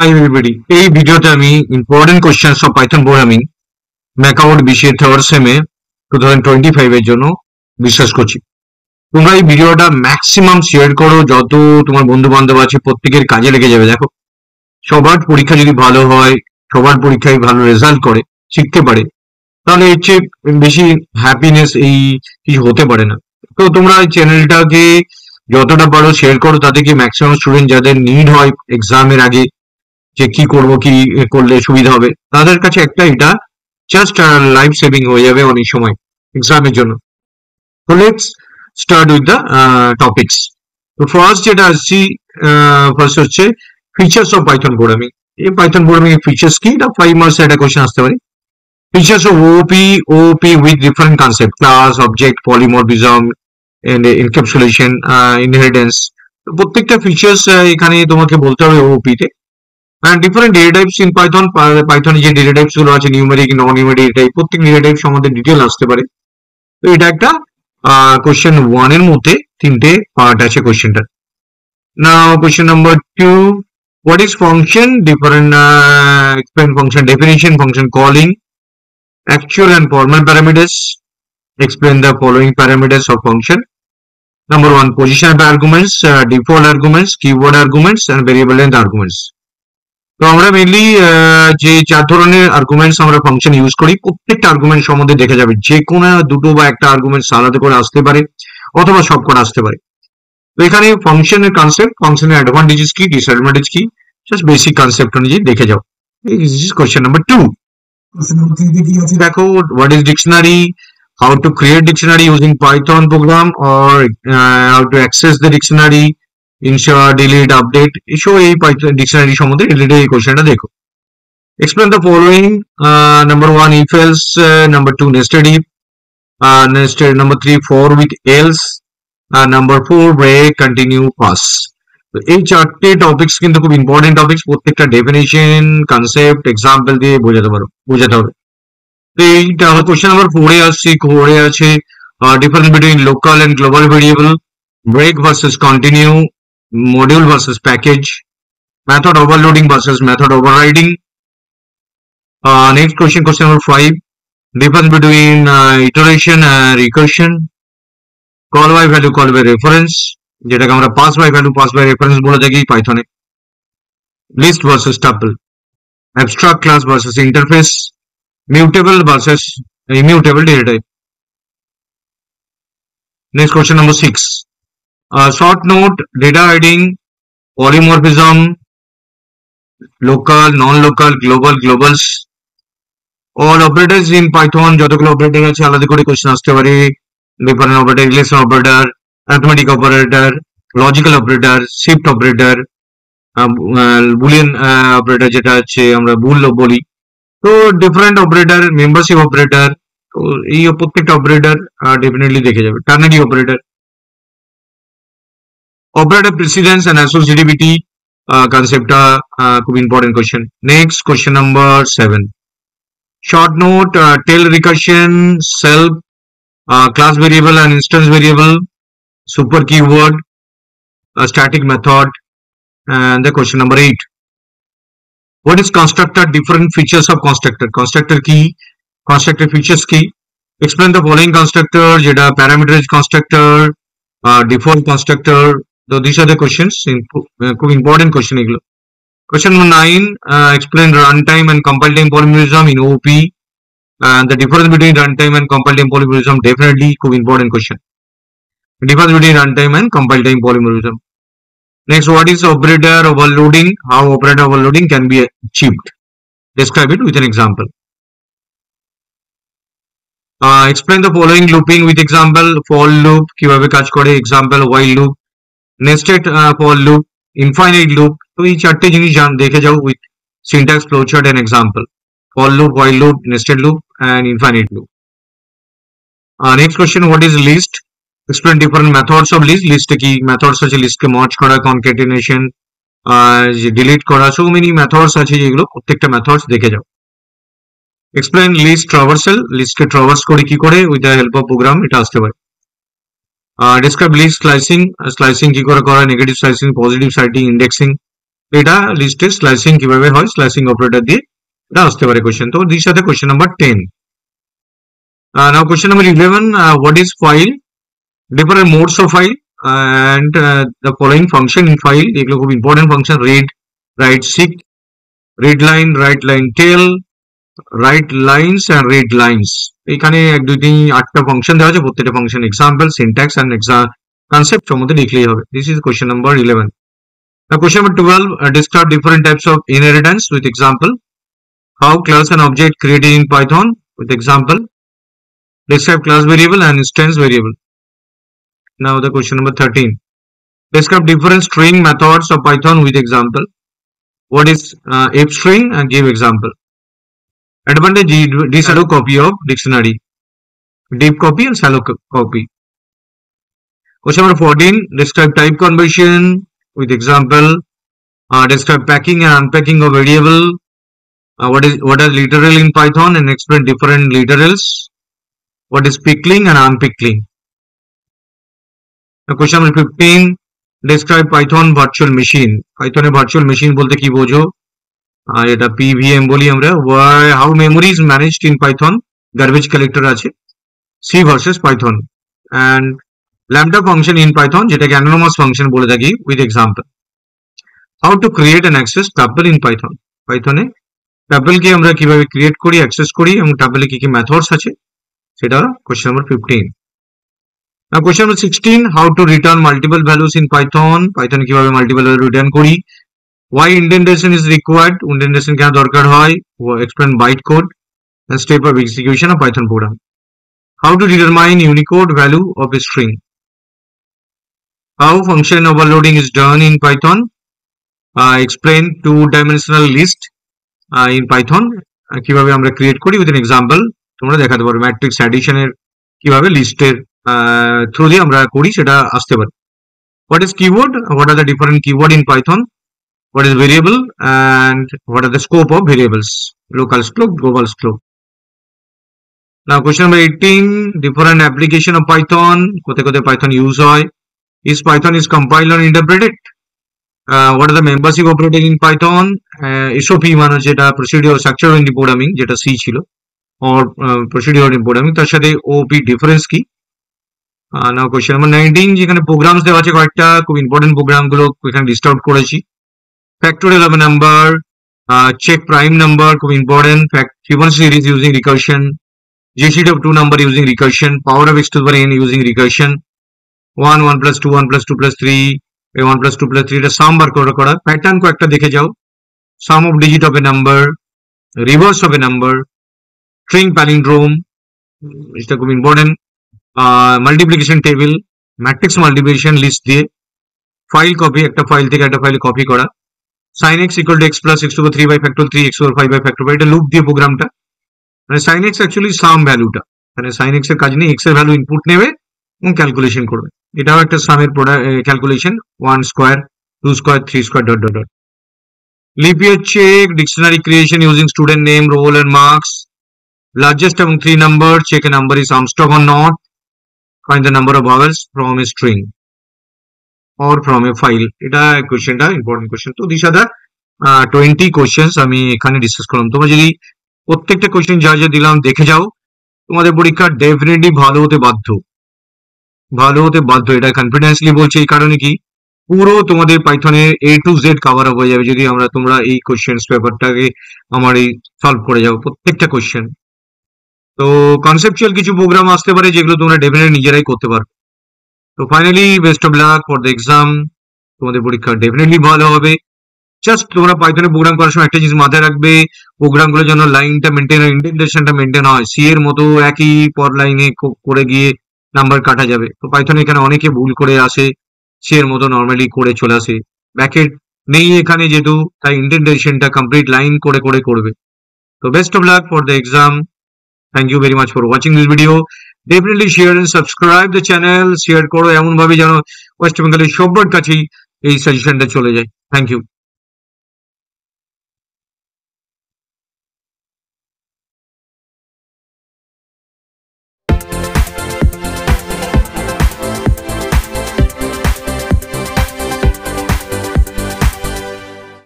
Hi everybody এই ভিডিওতে আমি important questions of Python programming MAKAUT BCA third সেমে টু থাউজেন্ড টোয়েন্টি ফাইভের জন্য বিশ্বাস করছি। তোমরা এই ভিডিওটা ম্যাক্সিমাম শেয়ার করো, যত তোমার বন্ধু বান্ধব আছে, প্রত্যেকের কাজে লেগে যাবে। দেখো, সবার পরীক্ষা যদি ভালো হয়, সবার পরীক্ষায় ভালো রেজাল্ট করে, শিখতে পারে, তাহলে এর চেয়ে বেশি হ্যাপিনেস এই কিছু হতে পারে না। তো তোমরা এই চ্যানেলটাকে যতটা পারো শেয়ার করো তাদেরকে ম্যাক্সিমাম স্টুডেন্ট যাদের নিড হয় এক্সামের আগে যে কি করব কি করলে সুবিধা হবে। তাদের কাছে একটা এটা জাস্ট লাইফ সেভিং হয়ে যাবে অনেক সময় এক্সামের জন্য। তো let's start with the topics তো ফার্স্ট যেটা আসছি ফার্স্ট হচ্ছে ফিচার্স অফ পাইথন প্রোগ্রামিং এই পাইথন প্রোগ্রামিং এর ফিচার্স কি? এটা ফাইভ মার্কস একটা কোশ্চেন আসতে পারে। Features of OOP, OOP with different concept, class, object, polymorphism, uh, inheritance. তো প্রত্যেকটা ফিচার্স এখানে তোমাকে বলতে হবে OOP তে। and different data types in Python, Python যে data types গুলো আছে নিউমেরিক নন নিউমেরিক টাইপ প্রত্যেক data type সম্বন্ধে ডিটেল আসতে পারে তো এটা একটা কোশ্চেন ওয়ান এর মধ্যে তিনটে পার্ট আছে কোশ্চেনটার now question number two what is function different uh, explain function definition function calling actual and formal parameters explain the following parameters of function number one position of arguments uh, default arguments keyword arguments and variable length arguments তো আমরা mainly যে চার ধরনের arguments আমরা function use করি প্রত্যেকটা argument সম্বন্ধে দেখে যাবে। যে কোনো দুটো বা একটা আর্গুমেন্টস আলাদা করে আসতে পারে অথবা সব করে আসতে পারে। তো এখানে ফাংশনের কনসেপ্ট ফাংশনের অ্যাডভান্টেজেস কি ডিসঅ্যাডভান্টেজ কি? জাস্ট বেসিক কনসেপ্ট অনুযায়ী দেখে যাও। কোয়েশ্চেন নাম্বার টু দেখো what is how to create dictionary using python program or uh, how to access the dictionary? Insert delete update এসব এই dictionary সম্বন্ধে রিলেটেড এই কোশ্চেনটা দেখো explain the following uh, number one if else uh, number two nested if uh, nested number three for with else uh, number four তো এই চারটে topics কিন্তু খুব ইম্পর্টেন্ট টপিকস প্রত্যেকটা ডেফিনেশন কনসেপ্ট এক্সাম্পল দিয়ে বোঝাতে পারো বোঝাতে হবে তো এইটা কোশ্চেন নাম্বার ফোরে আসছি ফোরে আছে difference between local and global variable break versus continue Module versus package method overloading versus method overriding next question question number five difference between iteration and recursion call by value call by reference যেটাকে আমরা pass by value pass by reference বলে থাকি পাইথনে list versus tuple abstract class versus interface mutable versus immutable data type. Next question number six. Uh, short note, data hiding, polymorphism, local, non-local, global, globals. All operators in Python যতগুলো operator আছে আলাদা করে question আসতে পারে different operator relation operator arithmetic operator logical operator shift operator boolean operator যেটা হচ্ছে আমরা বুল বলি তো ডিফারেন্ট অপারেটর মেম্বারশিপ অপারেটর তো এই প্রত্যেকটা অপারেটর ডেফিনেটলি দেখে যাবে ternary operator Operator precedence and associativity uh, concept uh, uh, could be important question. Next question number 7. Short note, uh, tail recursion, self, uh, class variable and instance variable, super keyword, a static method and the question number 8. What is constructor? Different features of constructor. Constructor key, constructor features key. Explain the following constructor, Jada parameterized constructor, uh, default constructor, so these are the questions খুব important question এগুলো question number 9 uh, explain runtime and compile time polymorphism in OOP and the difference between runtime and compile time polymorphism definitely খুব important question difference between runtime and compile time polymorphism Next, what is operator overloading? How operator overloading can be achieved? Describe it with an example. Uh, explain the following looping with example. For loop, কিভাবে কাজ করে example while loop, nested uh, for loop, infinite loop. তো এই চারটে জিনিস জান দেখে যাও with syntax flowchart and example. For loop, while loop, nested loop, and infinite loop. Uh, next question, what is list? explain different methods of list list কি methods আছে list কে merge করা concatenation যে delete করা so many methods আছে যেগুলো প্রত্যেকটা methods দেখে যাও explain list traversal list কে traverse করে কি করে with the help of program এটা আসতে পারে describe list slicing slicing কি করে করা negative slicing positive slicing indexing এটা লিস্টের স্লাইসিং কিভাবে হয় স্লাইসিং অপারেটর দিয়ে এটা আসতে পারে কোয়েশ্চেন তো দির সাথে question number ten now question number eleven what is file different modes of file and uh, the following function in file এগুলো খুব important function read write seek read line write line tail write lines and read lines এখানে এক দুই তিন আটটা function দেওয়া আছে প্রত্যেকটা function example syntax and concept সম্বন্ধে লিখলেই হবে this is question number eleven Now question number 12 uh, describe different types of inheritance with example how class and object created in python with example describe class variable and instance variable Now the question number 13. Describe different string methods of Python with example. What is uh, if string and give example. Advantage is shallow copy of dictionary. Deep copy and shallow copy. Question number 14. Describe type conversion with example. Uh, describe packing and unpacking of variable. Uh, what is what are literal in Python and explain different literals. What is pickling and unpickling. Question number fifteen describe python virtual machine পাইথনের virtual machine বলতে কি বোঝো এটা PVM বলি আমরা। How memory managed in Python garbage collector আছে। C versus Python and lambda function in Python যেটাকে anonymous function বলে থাকি with example how to create and access tuple in Python পাইথনে টাপলকে আমরা কীভাবে ক্রিয়েট করি অ্যাক্সেস করি, এবং টাপলে কি কি মেথডস আছে, সেটা question number fifteen question number 16 how to return multiple values in Python? Python কীভাবে multiple value return করি? why indentation is required indentation কেন দরকার হয় explain bytecode and step of execution of Python program how to determine Unicode value of a string how function overloading is done in Python uh, explain two dimensional list uh, in Python কিভাবে আমরা create করি with an example তোমরা দেখাতে পারো matrix অ্যাডিশনের কিভাবে লিস্টের through দিয়ে আমরা করি সেটা আসতে পারে what is keyword what are the different keyword in python what is variable and what are the scope of variables local scope global scope now question number 18 different application of python কোথায় কোথায় python use হয় is python is compiled and interpreted uh, what are the membership operating in python uh, sop মানে যেটা procedure structure oriented programming যেটা c ছিল or uh, procedure oriented programming তার সাথে op difference কি নাও কোয়েশ্চেন নাম্বার নাইনটিন যেখানে programs দেওয়া আছে কয়েকটা খুব ইম্পর্টেন্ট প্রোগ্রাম গুলো এখানে লিস্ট আউট করেছি ফ্যাক্টোরিয়াল হবে নাম্বার চেক প্রাইম নাম্বার খুব important Fibonacci series using recursion GCD of 2 number using recursion, power of x to the power n using recursion, 1, 1 plus 2, 1 plus 2 plus 3, 1 plus 2 plus 3 এটা সাম বার করে করা pattern কয়েকটা দেখে যাও সাম of digit হবে number reverse হবে number string palindrome এটা খুব important multiplication table matrix multiplication list দিয়ে ফাইল কপি একটা ফাইল থেকে একটা ফাইল কপি করা sine x equal to x plus x to three by factor three x five by factor এটা loop দিয়ে প্রোগ্রামটা মানে সাইন এক্স অ্যাকচুয়ালি সাম ভ্যালুটা মানে সাইন এক্স এর কাজ নেই এক্স এর ভ্যালু ইনপুট নেবে এবং ক্যালকুলেশন করবে এটাও একটা সামের calculation one square two square three square dot dot dot leap year check dictionary creation using student name roll and marks largest among three numbers check a number is armstrong or not find the number of vowels from a string or from a file? এটা কোশ্চেনটা important question তো this are twenty questions আমি এখানে discuss করলাম। তোমরা যদি প্রত্যেকটা question যা যা দিলাম দেখে যাও, তোমাদের পরীক্ষা ডেফিনেটলি ভালো হতে বাধ্য। ভালো হতে বাধ্য। এটা কনফিডেন্সলি বলছি এই কারণে কি? পুরো তোমাদের পাইথনের A to Z cover up হয়ে যাবে যদি আমরা তোমরা এই কোশ্চেন্স পেপারটাকে আমার এই সলভ করে যাও, প্রত্যেকটা কোশ্চেন তো কনসেপচুয়াল কিছু প্রোগ্রাম আসতে পারে যেগুলো তোমরা ডেফিনেটলি নিজেরাই করতে পারবে। তো finally best of luck for the exam তোমাদের পরীক্ষা ডেফিনেটলি ভালো হবে। জাস্ট তোমরা পাইথনে প্রোগ্রাম করার সময় একটা জিনিস মাথায় রাখবে প্রোগ্রামগুলো যেন লাইনটা মেনটেন হয় ইন্টিগ্রেশনটা মেনটেন হয়। সি এর মতো একই পর লাইনে করে গিয়ে নাম্বার কাটা যাবে। তো পাইথনে এখানে অনেকে ভুল করে আসে সি এর মতো নর্মালি করে চলে আসে। ব্যাকেট নেই এখানে যেহেতু, তাই ইন্টিগ্রেশনটা কমপ্লিট লাইন করে করে করবে। তো best of luck for the exam thank you very much for watching this video definitely share and subscribe the channel share করো, এমনভাবে যেন ওয়েস্ট বেঙ্গলের সবার কাছেই এই সাজেশনটা চলে যায়। Thank you